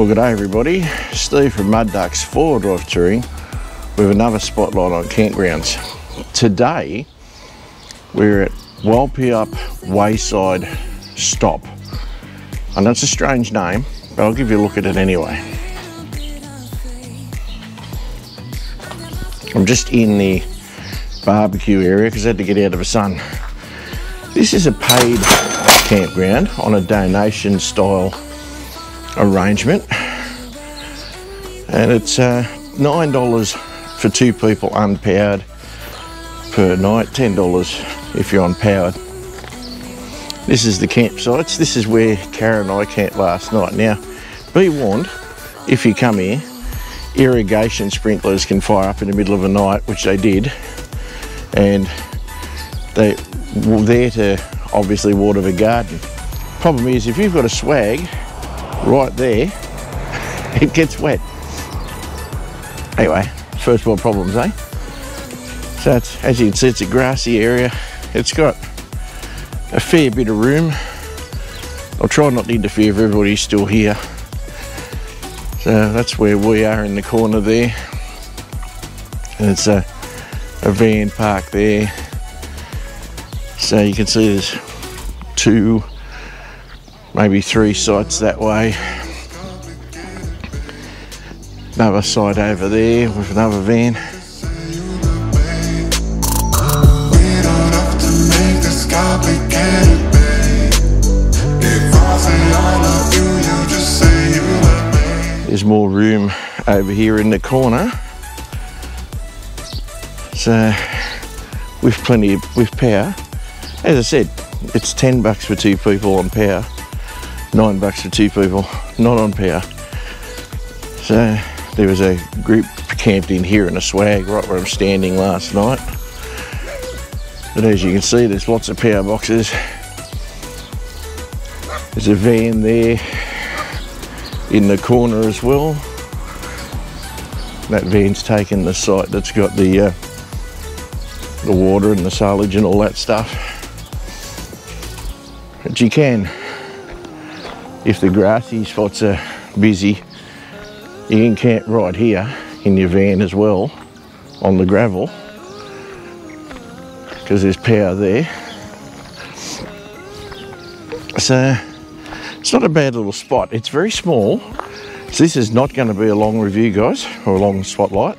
Well, good day everybody. Steve from Mudducks four drive touring with another spotlight on campgrounds. Today, we're at Walpeup Wayside Stop. Know it's a strange name, but I'll give you a look at it anyway. I'm just in the barbecue area because I had to get out of the sun. This is a paid campground on a donation style arrangement. And it's uh, nine dollars for two people unpowered per night ten dollars if you're on powered this is the campsites. This is where Karen and I camped last night. Now be warned if you come here irrigation sprinklers can fire up in the middle of the night which they did. And they were there to obviously water the garden. Problem is if you've got a swag right there, it gets wet. Anyway, first world problems, eh? So it's, as you can see, it's a grassy area. It's got a fair bit of room. I'll try not to interfere if everybody's still here. So that's where we are in the corner there. And it's a, a van park there. So you can see there's two maybe three sites that way. Another site over there with another van. There's more room over here in the corner. So with plenty of, with power. As I said, it's 10 bucks for two people on power nine bucks for two people, not on power. So there was a group camped in here in a swag right where I'm standing last night. But as you can see, there's lots of power boxes. There's a van there in the corner as well. That van's taken the site that's got the uh, the water and the sullage and all that stuff. But you can if the grassy spots are uh, busy, you can camp right here in your van as well on the gravel because there's power there. So it's not a bad little spot. It's very small. So this is not going to be a long review, guys, or a long spotlight.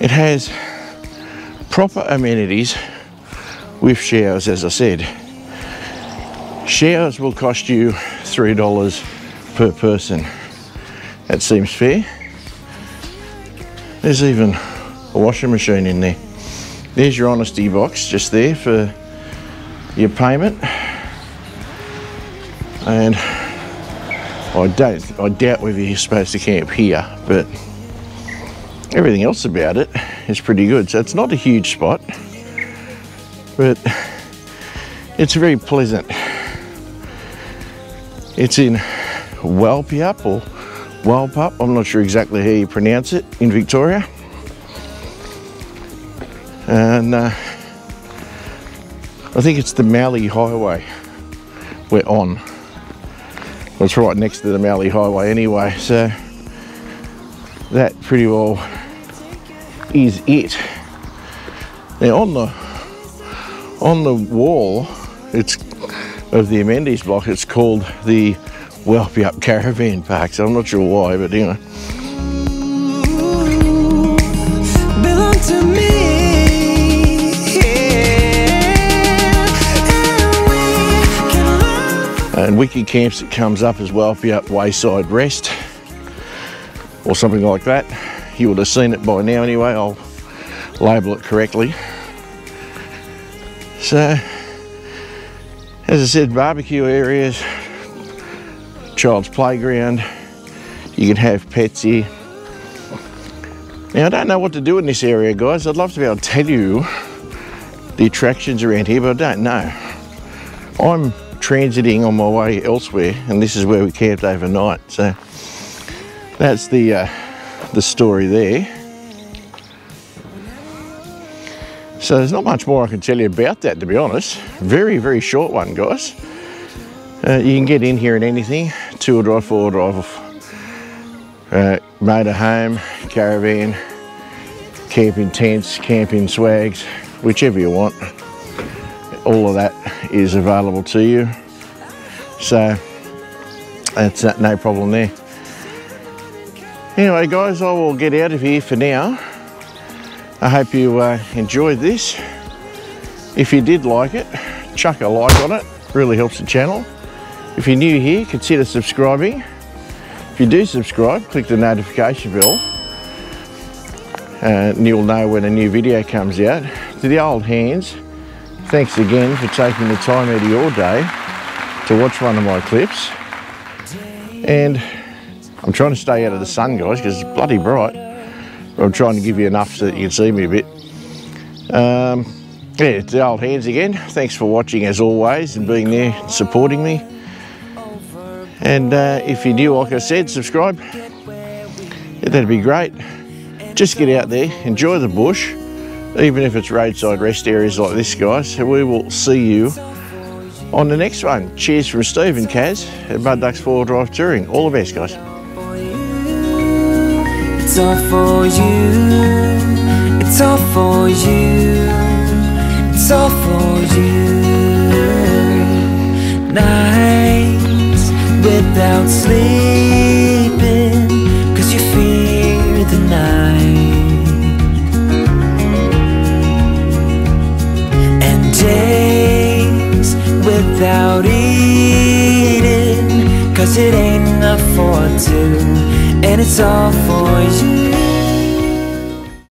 It has proper amenities with showers, as I said. Showers will cost you $3 per person. That seems fair. There's even a washing machine in there. There's your honesty box just there for your payment. And I don't, I doubt whether you're supposed to camp here, but everything else about it is pretty good. So it's not a huge spot, but it's very pleasant. It's in Walpeup or Walpup, I'm not sure exactly how you pronounce it, in Victoria. And uh, I think it's the Mallee Highway we're on. It's right next to the Mallee Highway anyway, so that pretty well is it. Now on the on the wall, it's of the amenities block, it's called the Walpeup Caravan Park. So I'm not sure why, but you know. And WikiCamps, it comes up as Walpeup Wayside Rest or something like that. You would have seen it by now anyway. I'll label it correctly. So as I said, barbecue areas, child's playground, you can have pets here. Now, I don't know what to do in this area, guys. I'd love to be able to tell you the attractions around here, but I don't know. I'm transiting on my way elsewhere, and this is where we camped overnight. So that's the uh, the story there. So there's not much more I can tell you about that, to be honest. Very, very short one, guys. Uh, you can get in here and anything. two-wheel drive, four-wheel drive, uh, motorhome, caravan, camping tents, camping swags, whichever you want. All of that is available to you. So that's no problem there. Anyway guys, I will get out of here for now. I hope you uh, enjoyed this. If you did like it, chuck a like on it, really helps the channel. If you're new here, consider subscribing. If you do subscribe, click the notification bell uh, and you'll know when a new video comes out. To the old hands, thanks again for taking the time out of your day to watch one of my clips. And I'm trying to stay out of the sun, guys, because it's bloody bright. I'm trying to give you enough so that you can see me a bit. Um, yeah, it's the old hands again. Thanks for watching as always and being there supporting me. And uh, if you're new, like I said, subscribe. Yeah, that'd be great. Just get out there, enjoy the bush, even if it's roadside rest areas like this, guys. So we will see you on the next one. Cheers from Steve and Kaz at Mudducks 4 Drive Touring. All the best, guys. It's all for you. It's all for you. It's all for you. Nights without sleeping, cause you fear the night. And days without eating, cause it ain't enough for two. And it's all for you.